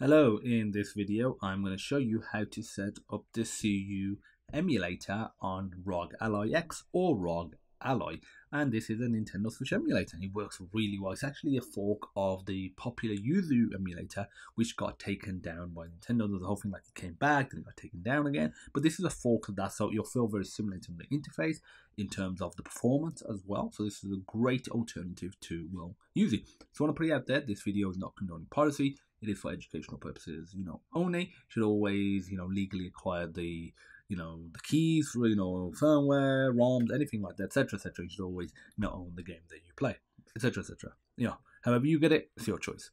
Hello, in this video I'm going to show you how to set up the Suyu emulator on ROG Ally X or ROG Ally and this is a Nintendo Switch emulator and it works really well. It's actually a fork of the popular Yuzu emulator which got taken down by Nintendo. There's a whole thing like it came back then it got taken down again but this is a fork of that so you'll feel very similar to the interface in terms of the performance as well. So this is a great alternative to well Yuzu. So I want to put it out there, this video is not condoning piracy it is for educational purposes, you know, only should always, you know, legally acquire the you know, the keys for, you know, firmware, ROMs, anything like that, etc., etc. You should always, you know, own the game that you play, etc., etc. You know, however you get it, it's your choice.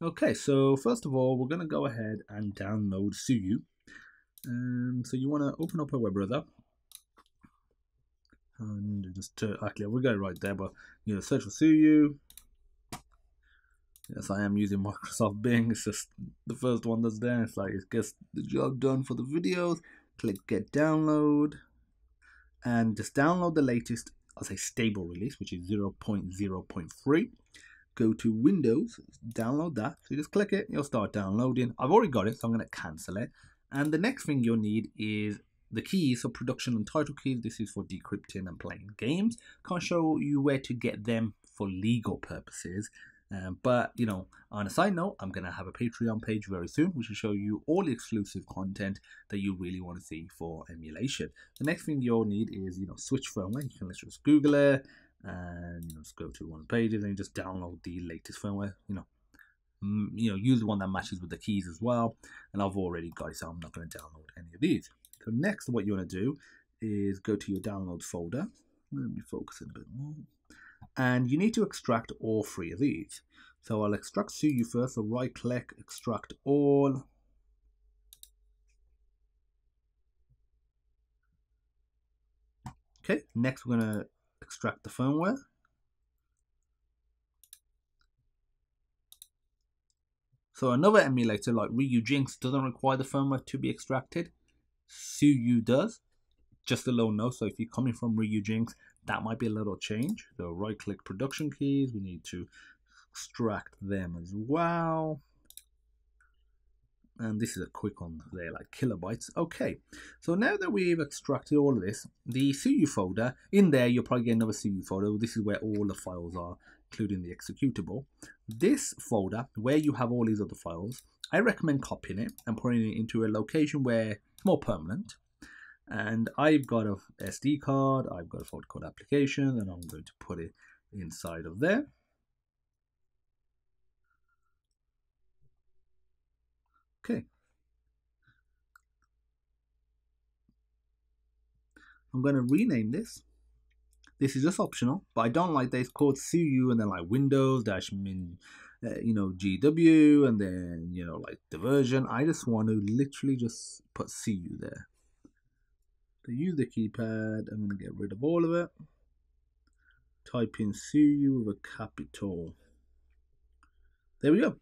Okay, so first of all, we're going to go ahead and download Suyu. Um, so you want to open up a web browser. And just, uh, actually, we'll go right there, but, you know, search for Suyu. Yes, I am using Microsoft Bing. It's just the first one that's there. It's like it gets the job done for the videos. Click Get Download, and just download the latest, I'll say stable release, which is 0.0.3. Go to Windows, download that. So you just click it, you'll start downloading. I've already got it, so I'm going to cancel it. And the next thing you'll need is the keys, so production and title keys. This is for decrypting and playing games. Can't show you where to get them for legal purposes. Um, but you know, on a side note, I'm gonna have a Patreon page very soon, which will show you all the exclusive content that you really want to see for emulation. The next thing you'll need is you know Switch firmware. You can just Google it and you know, just go to one page and you just download the latest firmware. You know, mm, you know, use the one that matches with the keys as well. And I've already got it, so I'm not going to download any of these. So next, what you want to do is go to your download folder. Let me focus a bit more and you need to extract all three of these. So I'll extract Suyu first, so right click, extract all. Okay, next we're going to extract the firmware. So another emulator like Ryujinx doesn't require the firmware to be extracted. Suyu does. Just a little note, so if you're coming from Ryujinx, that might be a little change. So right click production keys, we need to extract them as well. And this is a quick one there, like kilobytes. Okay, so now that we've extracted all of this, the Suyu folder, in there you'll probably get another Suyu folder. This is where all the files are, including the executable. This folder, where you have all these other files, I recommend copying it and putting it into a location where it's more permanent and I've got a SD card, I've got a folder called application, and I'm going to put it inside of there. Okay. I'm going to rename this. This is just optional, but I don't like this called Suyu and then like Windows dash min, uh, you know, GW and then, you know, like the version. I just want to literally just put Suyu there to use the keypad, I'm going to get rid of all of it. Type in Suyu with a capital. There we go.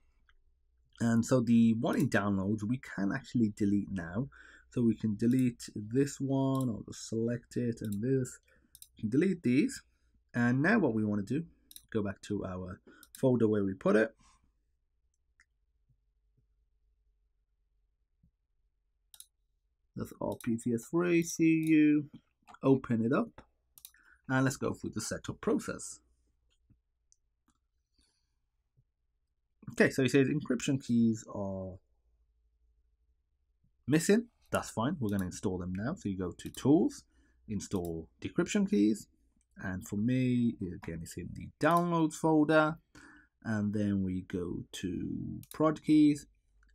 And so the one in downloads, we can actually delete now. So we can delete this one, I'll just select it and this. We can delete these. And now what we want to do, go back to our folder where we put it. That's RPCS3, Suyu, open it up, and let's go through the setup process. Okay, so it says encryption keys are missing. That's fine. We're going to install them now. So you go to Tools, install decryption keys. And for me, again, it's in the Downloads folder. And then we go to Prod keys.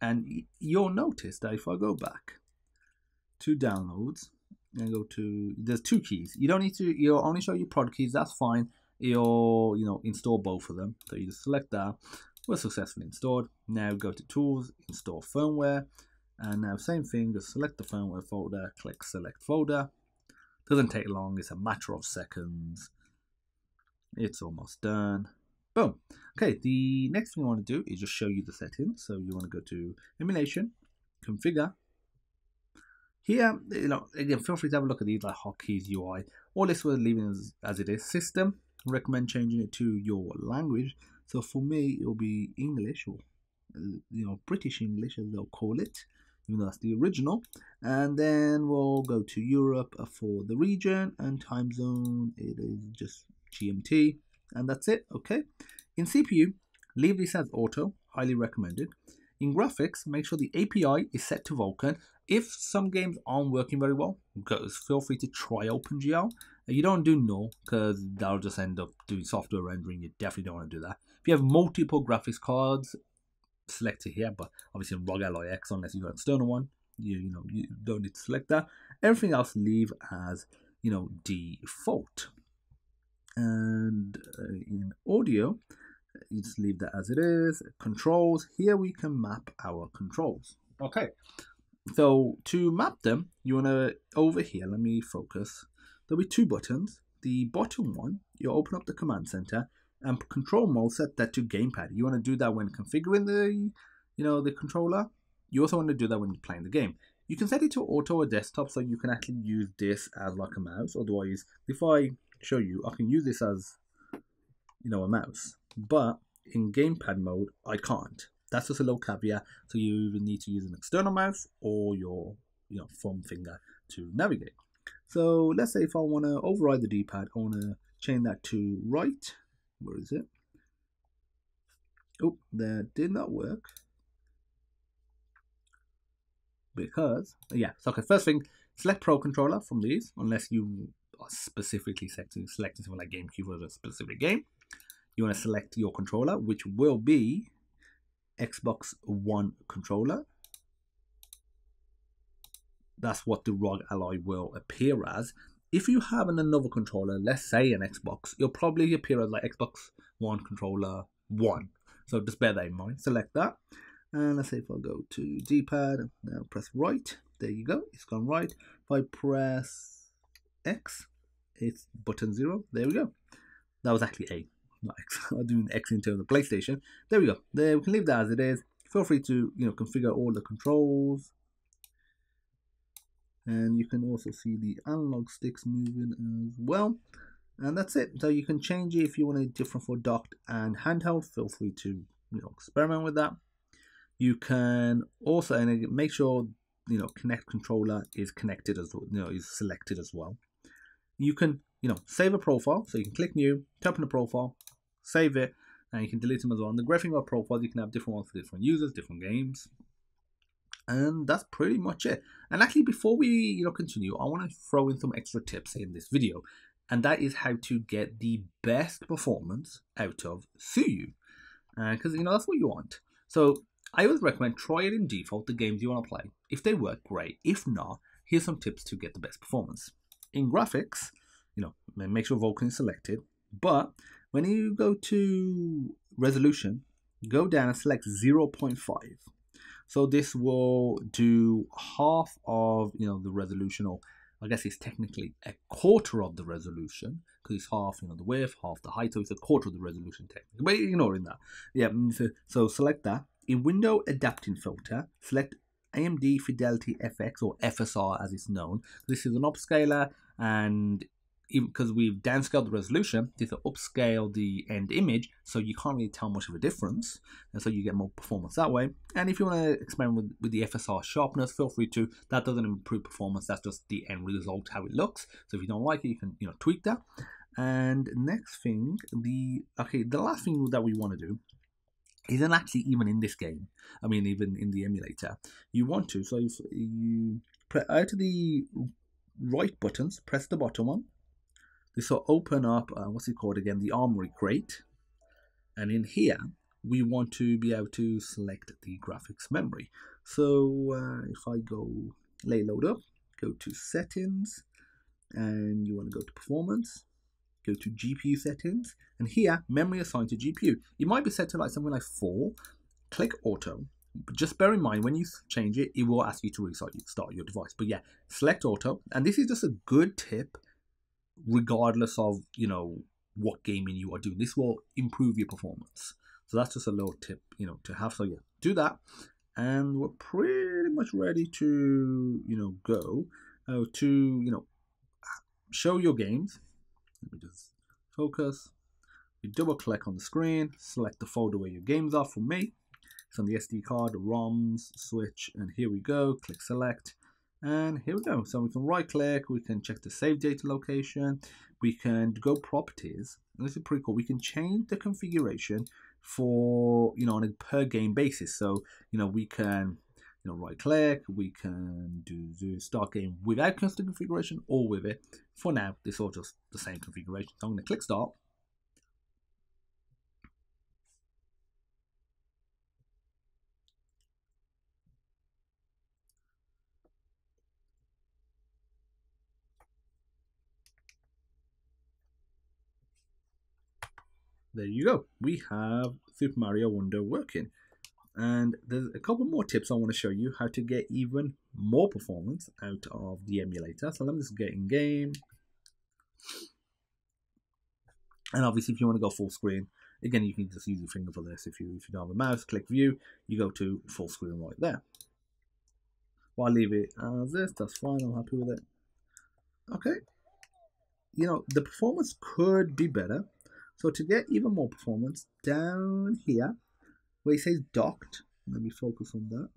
And you'll notice that if I go back, to downloads. And go to there's two keys. You don't need to you'll only show you prod keys that's fine. You'll you know install both of them. So you just select that. We're successfully installed. Now go to tools install firmware. And now same thing just select the firmware folder click select folder. Doesn't take long it's a matter of seconds. It's almost done. Boom. Okay the next thing i want to do is just show you the settings. So you want to go to emulation configure here, um, you know, again, feel free to have a look at these like hotkeys UI. All this we're leaving as, as it is. System, recommend changing it to your language. So for me, it will be English or you know British English as they'll call it, even though that's the original. And then we'll go to Europe for the region and time zone. It is just GMT, and that's it. Okay. In CPU, leave this as auto. Highly recommended. In graphics, make sure the API is set to Vulkan. If some games aren't working very well, feel free to try OpenGL. You don't do no because that'll just end up doing software rendering. You definitely don't want to do that. If you have multiple graphics cards, select it here. But obviously, ROG Ally X, unless you got an external one, you you know you don't need to select that. Everything else leave as you know default. And uh, in audio, you just leave that as it is. Controls, here we can map our controls. Okay, so to map them, you want to, over here, let me focus. There'll be two buttons. The bottom one, you open up the command center and control mode set that to gamepad. You want to do that when configuring the, you know, the controller. You also want to do that when you're playing the game. You can set it to auto or desktop so you can actually use this as like a mouse. Otherwise, if I show you, I can use this as, you know, a mouse. But in gamepad mode, I can't. That's just a little caveat. So you either need to use an external mouse or your you know thumb finger to navigate. So let's say if I want to override the D-pad, I want to change that to right. Where is it? Oh, that did not work. Because, yeah, so okay, first thing, select Pro Controller from these, unless you are specifically selecting, selecting something like GameCube for a specific game you want to select your controller, which will be Xbox One controller. That's what the ROG Ally will appear as. If you have an, another controller, let's say an Xbox, you'll probably appear as like Xbox One controller 1. So just bear that in mind. Select that. And let's say if I go to D-pad, now press right. There you go. It's gone right. If I press X, it's button 0. There we go. That was actually A not X, I'm doing X in terms of the PlayStation. There we go. There we can leave that as it is. Feel free to you know configure all the controls, and you can also see the analog sticks moving as well. And that's it. So you can change it if you want it different for docked and handheld. Feel free to you know experiment with that. You can also and make sure you know Connect controller is connected as well, you know is selected as well. You can you know save a profile, so you can click new, tap on the profile, save it, and you can delete them as well. On the graphing Graphic profile, you can have different ones for different users, different games. And that's pretty much it. And actually, before we you know continue, I want to throw in some extra tips in this video, and that is how to get the best performance out of Suyu, because uh, you know that's what you want. So I always recommend try it in default the games you want to play. If they work, great. If not, here's some tips to get the best performance. In graphics, you know, make sure Vulkan is selected, but when you go to resolution, go down and select 0.5. So this will do half of you know the resolution, or I guess it's technically a quarter of the resolution because it's half you know the width, half the height, so it's a quarter of the resolution technically. But ignoring that, yeah. Mm, so, so select that in window adapting filter. Select AMD Fidelity FX or FSR as it's known. This is an upscaler and because we've downscaled the resolution, this will upscale the end image, so you can't really tell much of a difference, and so you get more performance that way. And if you want to experiment with, with the FSR sharpness, feel free to. That doesn't improve performance; that's just the end result, how it looks. So if you don't like it, you can you know tweak that. And next thing, the okay, the last thing that we want to do isn't actually even in this game. I mean, even in the emulator, you want to. So if you out of the right buttons, press the bottom one this will open up, uh, what's it called again, the Armoury crate. And in here, we want to be able to select the graphics memory. So uh, if I go lay load up, go to settings, and you want to go to performance, go to GPU settings, and here, memory assigned to GPU. It might be set to like something like 4, click auto, but just bear in mind when you change it, it will ask you to restart your device. But yeah, select auto, and this is just a good tip regardless of you know what gaming you are doing. This will improve your performance. So that's just a little tip, you know, to have. So yeah, do that, and we're pretty much ready to you know go uh, to you know show your games. Let me just focus. You double click on the screen, select the folder where your games are. For me, it's on the SD card, ROMs, switch, and here we go. Click select, and here we go. So we can right click, we can check the save data location, we can go properties. And this is pretty cool. We can change the configuration for you know on a per game basis. So you know we can you know right click, we can do the start game without custom configuration or with it. For now, this all just the same configuration. So I'm going to click start. There you go. We have Super Mario Wonder working. And there's a couple more tips I want to show you how to get even more performance out of the emulator. So let me just get in game. And obviously if you want to go full screen, again you can just use your finger for this. If you if you don't have a mouse, click view, you go to full screen right there. Well, I'll leave it as this, that's fine, I'm happy with it. Okay. You know, the performance could be better so to get even more performance, down here, where it says docked, let me focus on that.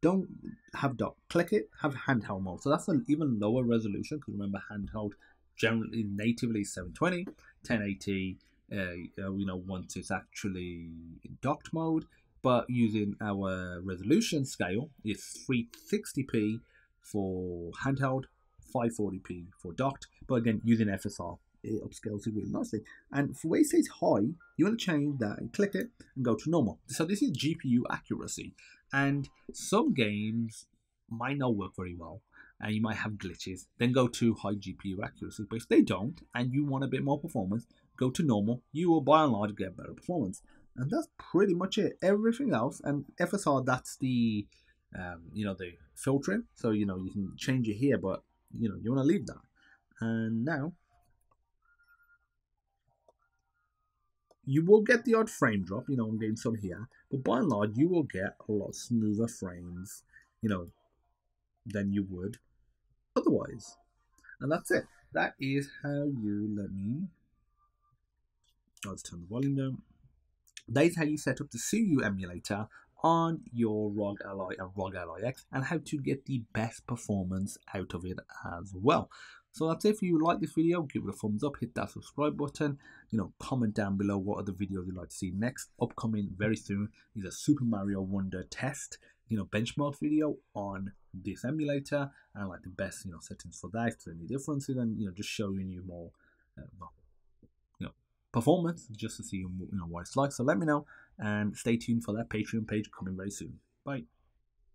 Don't have dock, click it, have handheld mode. So that's an even lower resolution, because remember handheld generally natively 720, 1080, uh, uh, you know, once it's actually in docked mode, but using our resolution scale, it's 360p for handheld, 540p for docked, but again, using FSR it upscales it really nicely. And for where it says high, you want to change that and click it and go to normal. So this is GPU accuracy. And some games might not work very well and you might have glitches. Then go to high GPU accuracy. But if they don't and you want a bit more performance, go to normal. You will by and large get better performance. And that's pretty much it. Everything else and FSR that's the um, you know the filtering. So you know you can change it here, but you know you want to leave that. And now you will get the odd frame drop, you know, I'm getting some here, but by and large, you will get a lot smoother frames, you know, than you would otherwise. And that's it. That is how you let me. Let's turn the volume down. That is how you set up the Suyu emulator on your ROG Ally and ROG Ally X and how to get the best performance out of it as well. So that's it. If you like this video, give it a thumbs up, hit that subscribe button. You know, comment down below what other videos you'd like to see next. Upcoming very soon is a Super Mario Wonder test, you know, benchmark video on this emulator and like the best, you know, settings for that. If there's any differences, and you know, just showing you more, uh, you know, performance just to see you know what it's like. So let me know and stay tuned for that Patreon page coming very soon. Bye.